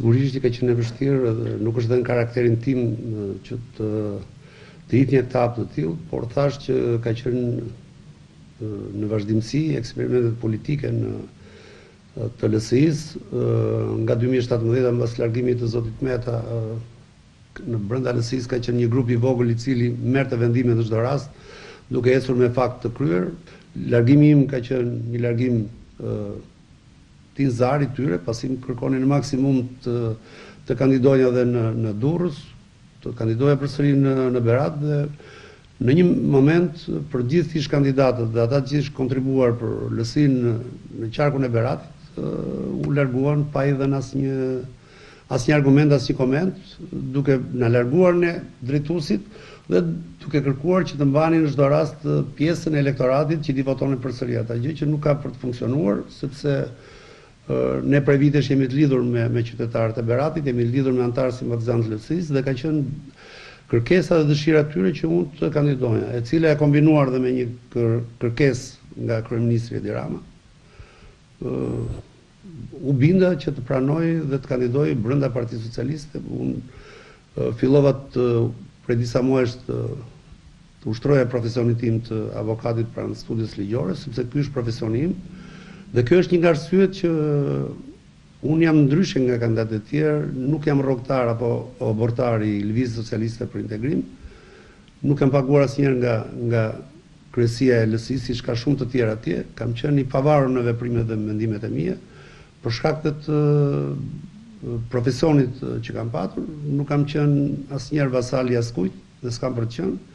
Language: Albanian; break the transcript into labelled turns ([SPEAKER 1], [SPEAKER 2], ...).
[SPEAKER 1] Sigurisht i ka qenë e vështirë edhe nuk është dhe në karakterin tim që të të hedh një etapë të tillë, por thashë që ka qenë në vazhdimësi eksperimentet politike në të LSI-së nga 2017 mbas largimit të zotit Meta në brenda LSI-së ka qenë një grup i vogël i cili merrte vendime në çdo rast duke ecur me fakt të kryer. Largimi im ka qenë një largim Tinzar i tyre, pasi më kërkonin në maksimum të të kandidoja edhe në në Durrës, të kandidoja përsëri në në Berat dhe në një moment për gjithë ish kandidatët dhe ata që kishin kontribuar për LSI-në në qarkun e Beratit u larguan pa i dhënë asnjë Asnjë argument, asnjë koment, duke na larguar ne drejtuesit dhe duke kërkuar që të mbanin në çdo rast pjesën e elektoratit që t'i votonin përsëri ata, gjë që nuk ka për të funksionuar, sepse ne prej vitesh jemi të lidhur me me qytetarët e Beratit, jemi të lidhur me anëtarë e simpatizantë të LSI-së dhe ka qenë kërkesa dhe dëshira e tyre që unë të kandidoja, e cila e kombinuar dhe me një kërkesë nga kryeministri Edi Rama, U binda që të pranoj dhe të kandidoj brenda Partisë Socialiste. Unë fillova të prej disa muajsh të të ushtroja profesionin tim të avokatit pranë studios ligjore, sepse ky është profesioni im. Dhe kjo është një nga arsyet që unë jam ndryshe nga kandidatët e tjerë, nuk jam rrogtar apo oborrtar i Lëvizjes Socialiste për Integrim. Nuk jam paguar asnjëherë nga nga Kryesia e LSI-së, siç ka shumë të tjerë atje, kam qenë i pavarur në veprimet dhe mendimet e mia, për shkak dhe të profesionit që kam patur, nuk kam qenë asnjëherë vasal i askujt dhe s'kam për të qenë.